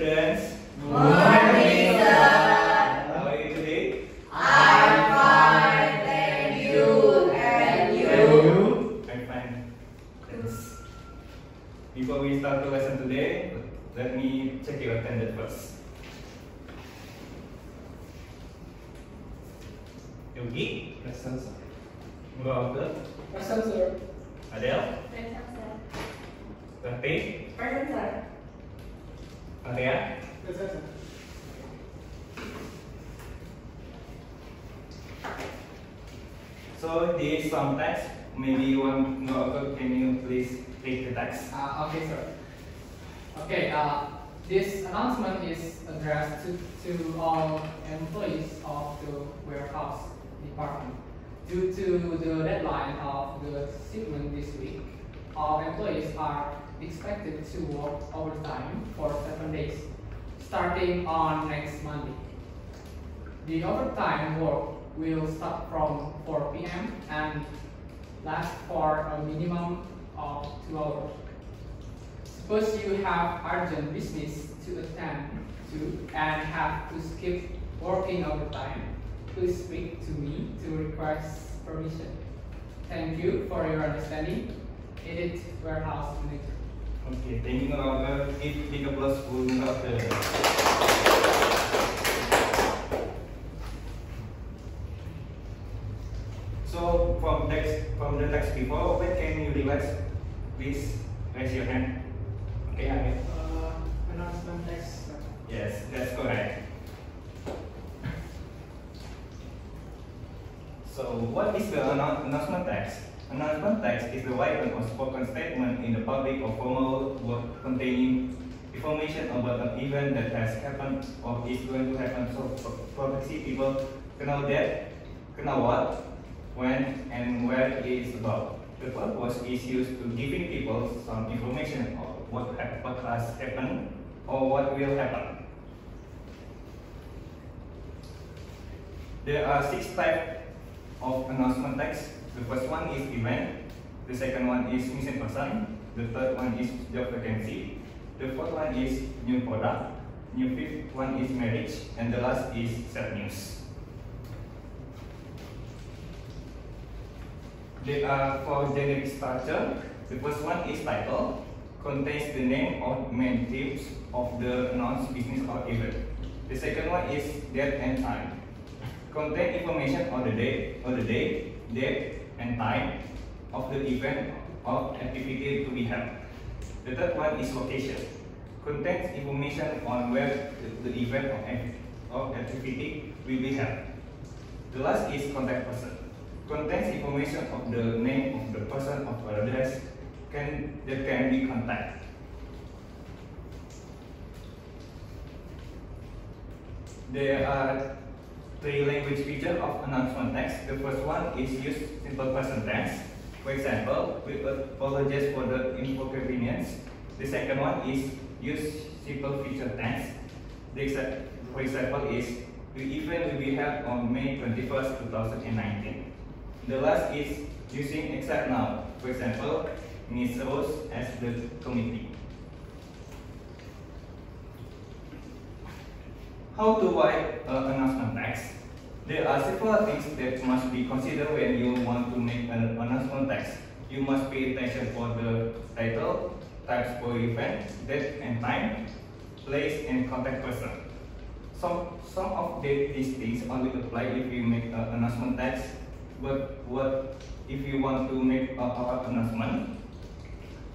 students. Morning, sir. How are you today? I'm fine, thank you. And you? I'm fine. Thanks. Before we start the lesson today, let me check your attendance first. Yogi, Present, sir. Murawaka, Present, sir. Adele, Present, sir. Rati, Present, sir. Arya. Sir. So this is some text. Maybe you want Murawaka, can you please read the text? Uh, okay, sir. Okay, uh, this announcement is addressed to, to all employees of the warehouse department. Due to the deadline of the shipment this week, all employees are expected to work overtime for seven days, starting on next Monday. The overtime work will start from 4 p.m. and last for a minimum of two hours. Suppose you have urgent business to attend to and have to skip working overtime, please speak to me to request permission. Thank you for your understanding. Edit Warehouse Manager. Okay, thank you Murawaka. Give big applause for Murawaka. So from text from the text before, when can you relax? Please raise your hand. Okay, Arya. Uh, announcement text. Yes, that's correct. So, what is the annou- announcement text? Announcement text is the written or spoken statement in the public or formal work containing information about an event that has happened or is going to happen. So, publicity people to know that, to know what, when, and where it is about. The purpose is used to giving people some information of what, what has happened or what will happen. There are six types of announcement text. The first one is event, the second one is missing person, the third one is job vacancy, the fourth one is new product, new fifth one is marriage, and the last is sad news. They are four generic structure. The first one is title, contains the name or main themes of the announced business or event. The second one is date and time, contain information on the date or the date, date and time of the event or activity to be held. The third one is location, contains information on where the, the event or, activity will be held. The last is contact person, contains information of the name of the person or address can, that can be contacted. There are three language features of announcement text. The first one is use simple present tense. For example, we apologize for the inconvenience. The second one is use simple future tense. The exa- for example is the event will be held on May 21st, 2019. The last is using exact now. For example, Ms. As the committee. How to write an announcement text? There are several things that must be considered when you want to make an announcement text. You must pay attention for the title, types for event, date and time, place and contact person. Some, some of the, these things only apply if you make an announcement text, but what if you want to make a, a announcement?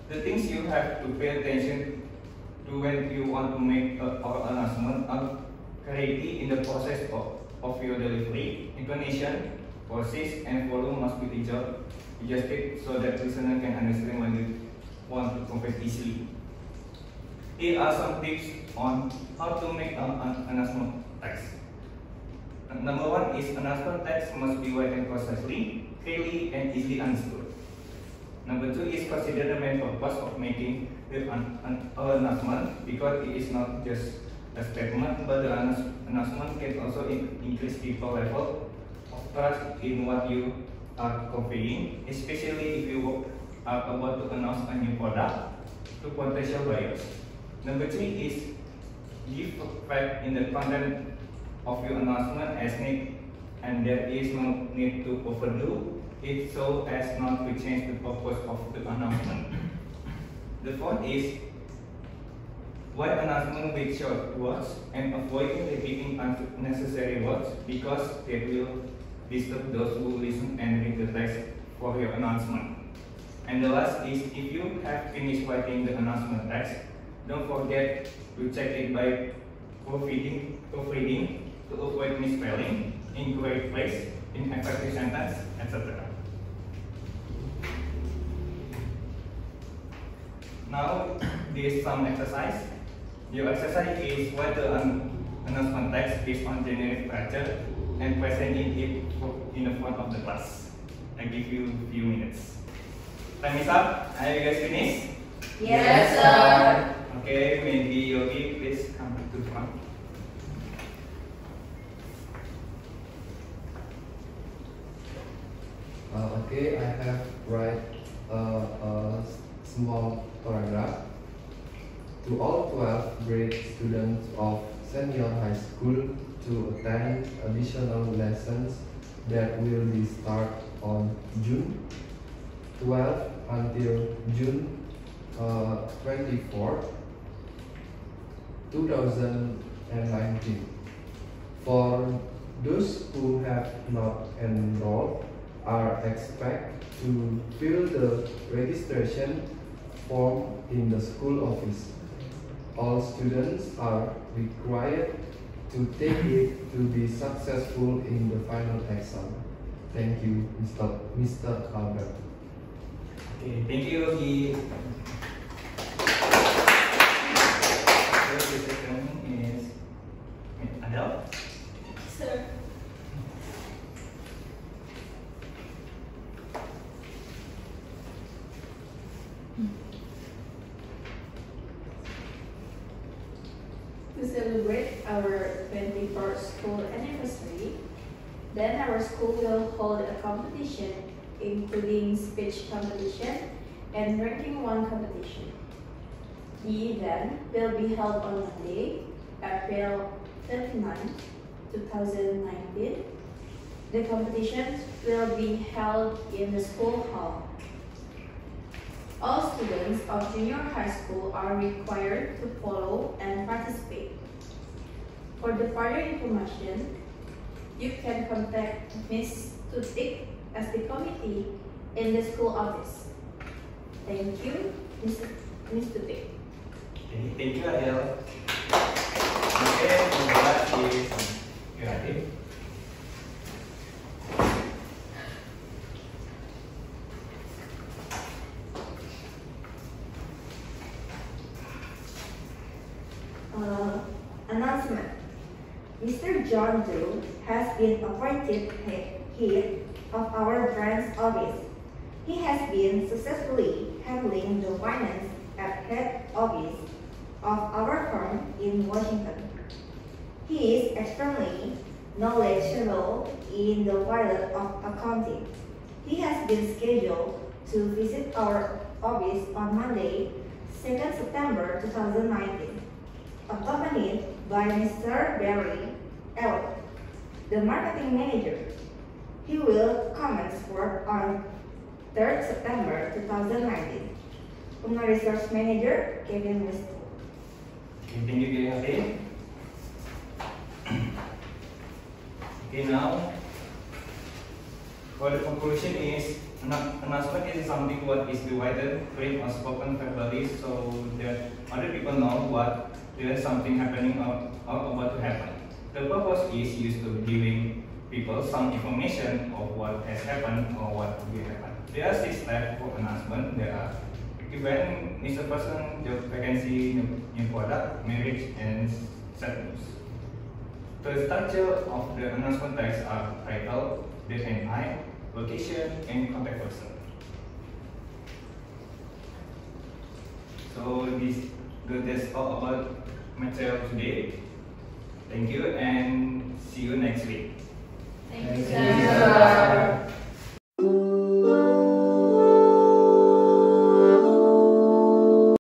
The things you have to pay attention to when you want to make a, a announcement are in the process of, of your delivery, intonation, process, and volume must be adjusted so that listener can understand when you want to convey easily. Here are some tips on how to make an, an announcement text. Number one is announcement text must be written concisely, clearly, and easily understood. Number two is consider the main purpose of making the an, an announcement because it is not just a statement, but the announcement can also increase people level of trust in what you are conveying, especially if you are about to announce a new product to potential buyers. Number three is give fact in the content of your announcement as need and there is no need to overdo it so as not to change the purpose of the announcement. The fourth is write announcement with short words and avoiding repeating unnecessary words because they will disturb those who listen and read the text for your announcement. And the last is if you have finished writing the announcement text, don't forget to check it by proofreading, proofreading to avoid misspelling, incorrect place, ineffective sentence, etc. Now, there is some exercise. Your exercise is write the announcement text based on generic structure and presenting it in the front of the class. I give you a few minutes. Time is up. Are you guys finished? Yes, sir. Okay, maybe Yogi, please come to the front. Uh, okay, I have write uh, a small paragraph. To all 12 grade students of senior high school to attend additional lessons that will be start on June 12 until June uh, 24, 2019. For those who have not enrolled are expected to fill the registration form in the school office. All students are required to take it to be successful in the final exam. Thank you, Mr. Mr. Albert. Okay, thank you, Yogi. The second is Adele. Sir. To celebrate our 21st school anniversary, then our school will hold a competition including speech competition and ranking one competition. The event will be held on Monday, April 29, 2019. The competitions will be held in the school hall. All students of junior high school are required to follow and. For the further information, you can contact Ms. Tutik as the committee in the school office. Thank you, Ms. Ms. Tutik. Okay, thank you, Adele. Okay, and the last is Yurati. Uh, announcement. Mr. John Doe has been appointed head of our branch office. He has been successfully handling the finance at head office of our firm in Washington. He is extremely knowledgeable in the field of accounting. He has been scheduled to visit our office on Monday, 2nd September 2019, accompanied by Mr. Barry L., the marketing manager. He will commence work on 3rd September 2019. Human Resource Manager Kevin West. Okay, thank you, Yurati. Okay, now for the conclusion is annou- announcement is something what is divided, print or spoken verbally, so that other people know what there is something happening or, or about to happen. The purpose is used to giving people some information of what has happened or what will happen. There are six types of announcement. There are event, Mr. Person, job vacancy, new, product, marriage, and sad news. The structure of the announcement text are title, date and time, location, and contact person. So this that's all about material today. Thank you and see you next week. Thank you, sir.